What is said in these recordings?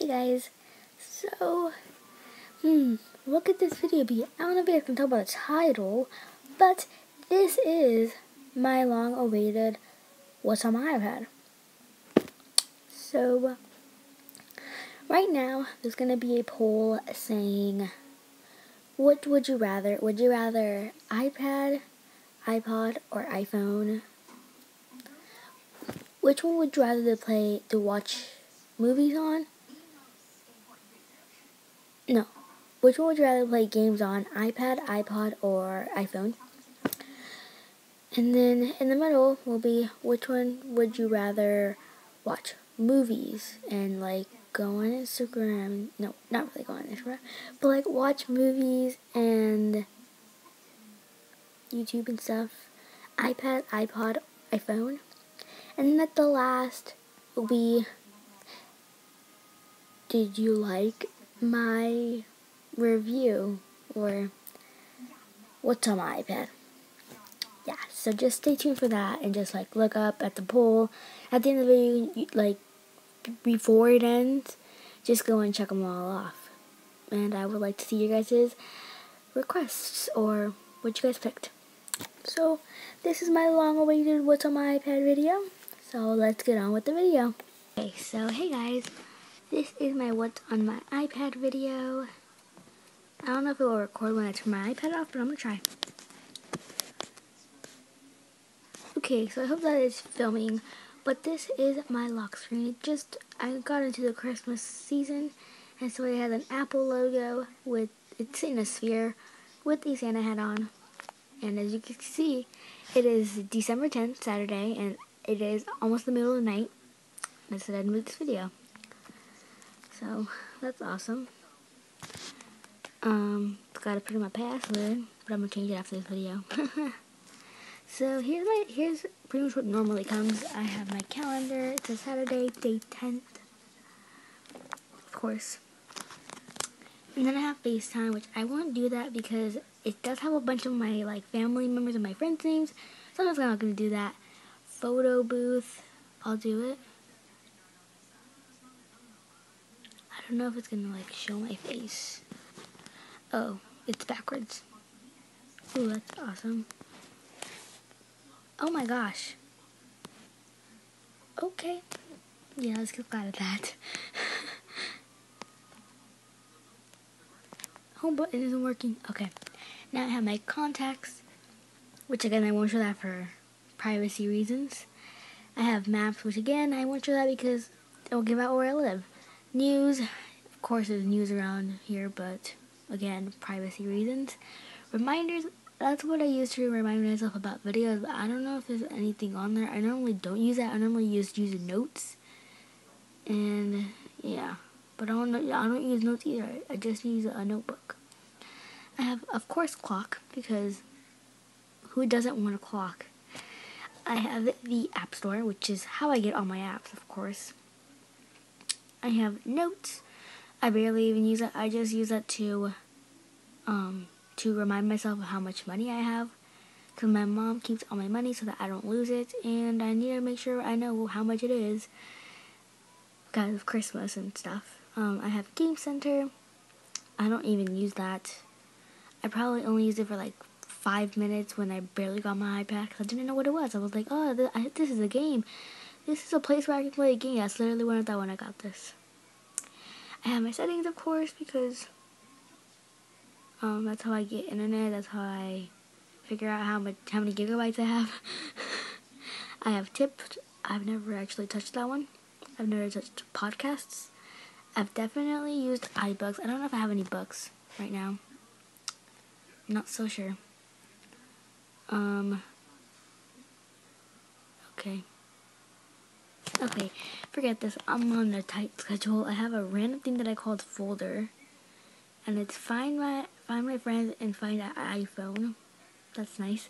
Hey guys, so, hmm, what could this video be? I don't know if you can tell by the title, but this is my long-awaited What's on my iPad. So, right now, there's going to be a poll saying, what would you rather? Would you rather iPad, iPod, or iPhone? Which one would you rather to play, to watch movies on? No. Which one would you rather play games on? iPad, iPod, or iPhone? And then in the middle will be which one would you rather watch? Movies and like go on Instagram. No, not really go on Instagram. But like watch movies and YouTube and stuff. iPad, iPod, iPhone. And then at the last will be did you like my review or what's on my iPad. Yeah, so just stay tuned for that and just like look up at the poll. At the end of the video, like before it ends, just go and check them all off. And I would like to see you guys' requests or what you guys picked. So, this is my long-awaited What's on My iPad video. So, let's get on with the video. Okay, so hey guys. This is my what's on my iPad video. I don't know if it will record when I turn my iPad off, but I'm going to try. Okay, so I hope that is filming, but this is my lock screen. It just, I got into the Christmas season, and so it has an Apple logo with, it's in a sphere with the Santa hat on. And as you can see, it is December 10th, Saturday, and it is almost the middle of the night. Said I'd make this video. So that's awesome. Um, gotta put in my password, but I'm gonna change it after this video. so here's my here's pretty much what normally comes. I have my calendar. It's a Saturday, day 10th, of course. And then I have FaceTime, which I won't do that because it does have a bunch of my like family members and my friends' names. So I'm not gonna do that. Photo booth, I'll do it. I don't know if it's gonna like show my face. Oh, it's backwards. Ooh, that's awesome. Oh my gosh. Okay. Yeah, let's get out of that. Home button isn't working. Okay. Now I have my contacts, which again I won't show that for privacy reasons. I have maps, which again I won't show that because it will give out where I live. News, of course there's news around here, but again, privacy reasons. Reminders, that's what I use to remind myself about videos, but I don't know if there's anything on there. I normally don't use that. I normally just use notes. And yeah, but I don't, I don't use notes either. I just use a notebook. I have, of course, clock, because who doesn't want a clock? I have the App Store, which is how I get all my apps, of course. I have notes. I barely even use it. I just use it to um, to remind myself of how much money I have. Because my mom keeps all my money so that I don't lose it. And I need to make sure I know how much it is. Because of Christmas and stuff. Um, I have Game Center. I don't even use that. I probably only used it for like five minutes when I barely got my iPad because I didn't know what it was. I was like, oh, th this is a game. This is a place where I can play a game. That's literally what I thought when I got this. I have my settings, of course, because um, that's how I get internet. That's how I figure out how much how many gigabytes I have. I have tipped. I've never actually touched that one. I've never touched podcasts. I've definitely used iBooks. I don't know if I have any books right now. I'm not so sure. Um. Okay. Okay, forget this. I'm on a tight schedule. I have a random thing that I called folder. And it's find my find my friends and find an iPhone. That's nice.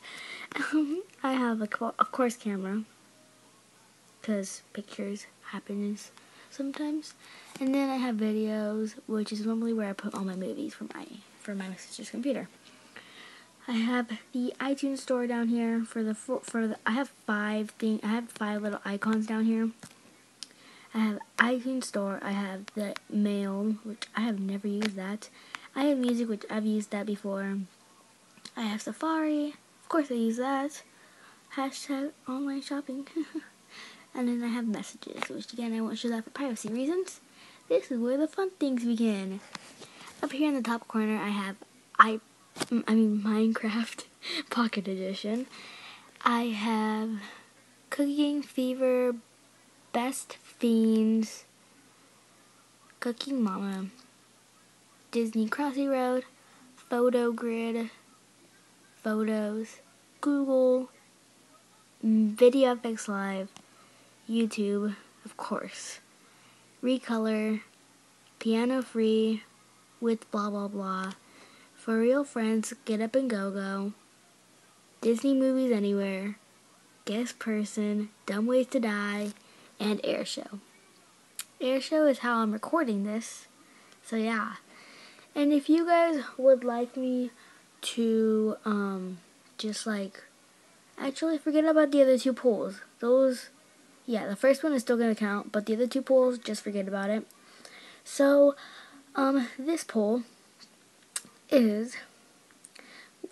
I have a of course camera. Cause pictures happens sometimes. And then I have videos, which is normally where I put all my movies for my for my sister's computer. I have the iTunes store down here for the for the I have five thing I have five little icons down here. I have iTunes Store. I have the Mail, which I have never used that. I have Music, which I've used that before. I have Safari. Of course, I use that. Hashtag online shopping. and then I have Messages, which again, I won't show that for privacy reasons. This is where the fun things begin. Up here in the top corner, I have I, I mean Minecraft Pocket Edition. I have Cooking Fever, Best Fiends, Cooking Mama, Disney Crossy Road, Photo Grid, Photos, Google, Video FX Live, YouTube, of course, Recolor, Piano Free, with blah blah blah, For Real Friends, Get Up and Go Go, Disney Movies Anywhere, Guest Person, Dumb Ways to Die, and AirShou. Air Show is how I'm recording this. So yeah. And if you guys would like me to um just like actually forget about the other two polls. Those yeah, the first one is still gonna count, but the other two polls just forget about it. So um this poll is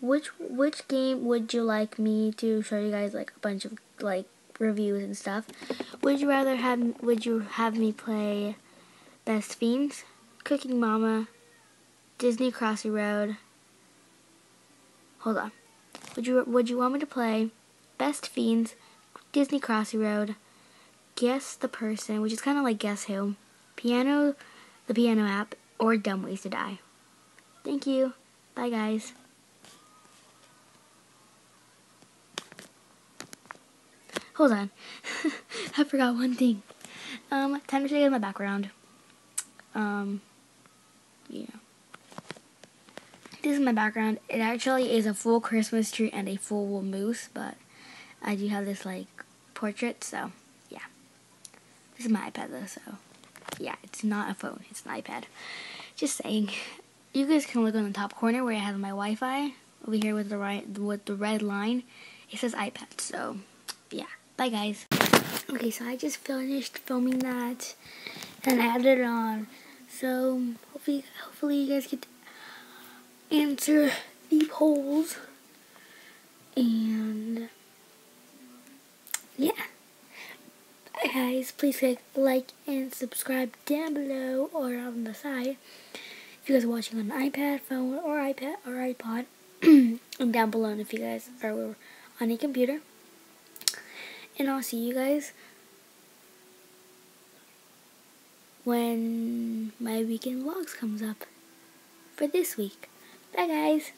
which which game would you like me to show you guys like a bunch of like reviews and stuff? Would you rather have would you have me play Best Fiends, Cooking Mama, Disney Crossy Road? Hold on. Would you would you want me to play Best Fiends, Disney Crossy Road, Guess the Person, which is kind of like Guess Who, Piano, the Piano app, or Dumb Ways to Die? Thank you. Bye guys. Hold on. I forgot one thing. Um, time to show you my background. Um, yeah. This is my background. It actually is a full Christmas tree and a full wool moose, but I do have this, like, portrait, so, yeah. This is my iPad, though, so, yeah, it's not a phone. It's an iPad. Just saying. You guys can look on the top corner where I have my Wi-Fi. Over here with the right, with the red line, it says iPad, so, yeah. Bye, guys. Okay, so I just finished filming that and added it on. So hopefully, hopefully you guys get answer the polls. And yeah. Bye, guys. Please click like and subscribe down below or on the side. If you guys are watching on an iPad, phone, or iPad or iPod, and down below if you guys are on a computer. And I'll see you guys when my weekend vlogs comes up for this week. Bye guys!